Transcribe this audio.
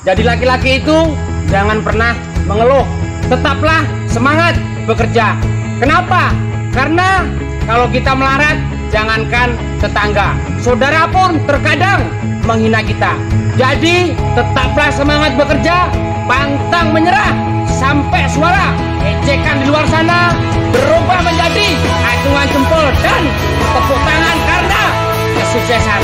Jadi laki-laki itu jangan pernah mengeluh. Tetaplah semangat bekerja. Kenapa? Karena kalau kita melarat, jangankan tetangga, saudara pun terkadang menghina kita. Jadi tetaplah semangat bekerja, pantang menyerah sampai suara ejekan di luar sana berubah menjadi acungan jempol dan tepuk tangan karena kesuksesan